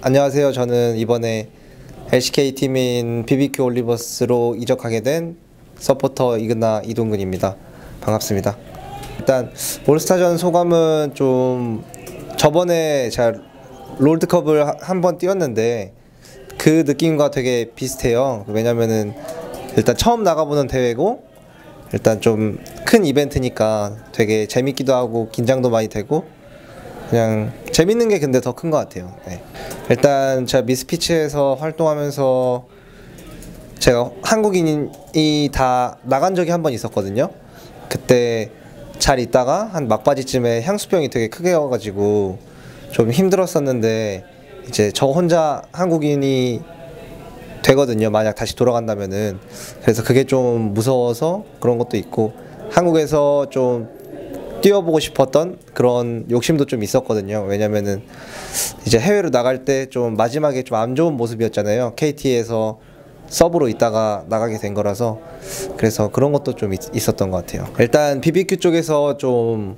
안녕하세요. 저는 이번에 LCK 팀인 BBQ 올리버스로 이적하게 된 서포터 이근나 이동근입니다. 반갑습니다. 일단 올스타전 소감은 좀 저번에 제가 롤드컵을 한 번 뛰었는데 그 느낌과 되게 비슷해요. 왜냐면은 일단 처음 나가보는 대회고 일단 좀 큰 이벤트니까 되게 재밌기도 하고 긴장도 많이 되고 그냥 재밌는 게 근데 더 큰 것 같아요. 네. 일단 제가 미스피치에서 활동하면서 제가 한국인이 다 나간 적이 한 번 있었거든요. 그때 잘 있다가 한 막바지쯤에 향수병이 되게 크게 와가지고 좀 힘들었었는데 이제 저 혼자 한국인이 되거든요. 만약 다시 돌아간다면은 그래서 그게 좀 무서워서 그런 것도 있고 한국에서 좀 뛰어보고 싶었던 그런 욕심도 좀 있었거든요. 왜냐면은 이제 해외로 나갈 때 좀 마지막에 좀 안 좋은 모습이었잖아요. KT에서 서브로 있다가 나가게 된 거라서 그래서 그런 것도 좀 있, 있었던 것 같아요. 일단 BBQ 쪽에서 좀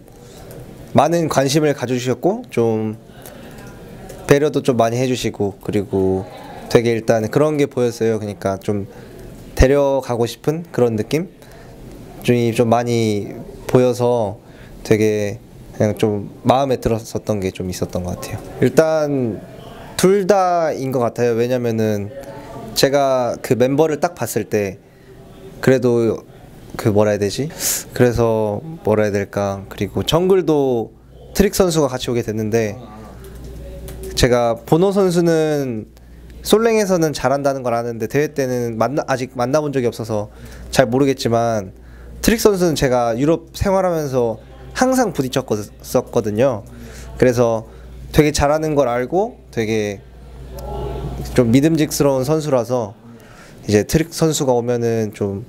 많은 관심을 가져주셨고 좀 배려도 좀 많이 해주시고 그리고 되게 일단 그런 게 보였어요. 그러니까 좀 데려가고 싶은 그런 느낌 좀 많이 보여서 되게 그냥 좀 마음에 들었었던 게 좀 있었던 것 같아요. 일단 둘 다인 것 같아요. 왜냐면은 제가 그 멤버를 딱 봤을 때 그래도 그 뭐라 해야 되지? 그래서 뭐라 해야 될까? 그리고 정글도 트릭 선수가 같이 오게 됐는데 제가 보노 선수는 솔랭에서는 잘한다는 걸 아는데 대회 때는 만나, 아직 만나본 적이 없어서 잘 모르겠지만 트릭 선수는 제가 유럽 생활하면서 항상 부딪혔었거든요. 그래서 되게 잘하는 걸 알고 되게 좀 믿음직스러운 선수라서 이제 트릭 선수가 오면은 좀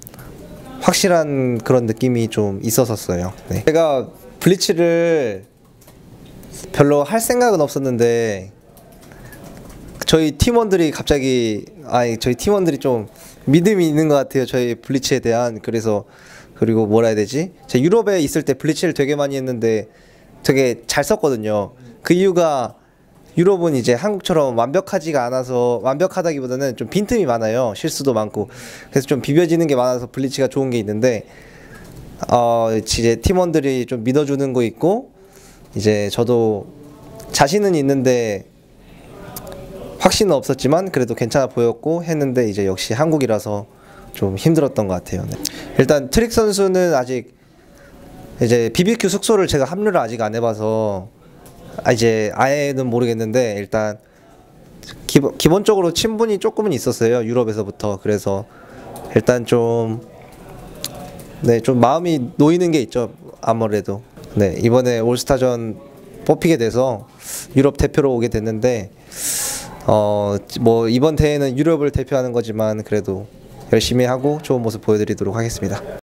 확실한 그런 느낌이 좀 있었었어요. 네. 제가 블리츠를 별로 할 생각은 없었는데 저희 팀원들이 갑자기 아니 저희 팀원들이 좀 믿음이 있는 것 같아요. 저희 블리츠에 대한 그래서 그리고 뭐라 해야 되지? 제가 유럽에 있을 때 블리츠를 되게 많이 했는데 되게 잘 썼거든요. 그 이유가 유럽은 이제 한국처럼 완벽하지가 않아서 완벽하다기보다는 좀 빈틈이 많아요. 실수도 많고 그래서 좀 비벼지는 게 많아서 블리치가 좋은 게 있는데 어 이제 팀원들이 좀 믿어주는 거 있고 이제 저도 자신은 있는데 확신은 없었지만 그래도 괜찮아 보였고 했는데 이제 역시 한국이라서 좀 힘들었던 것 같아요. 네. 일단 트릭 선수는 아직 이제 BBQ 숙소를 제가 합류를 아직 안 해봐서 아 이제 아예는 모르겠는데 일단 기본 기본적으로 친분이 조금은 있었어요 유럽에서부터 그래서 일단 좀 네, 좀 마음이 놓이는 게 있죠. 아무래도. 네, 이번에 올스타전 뽑히게 돼서 유럽 대표로 오게 됐는데 어, 뭐 이번 대회는 유럽을 대표하는 거지만 그래도 열심히 하고 좋은 모습 보여드리도록 하겠습니다.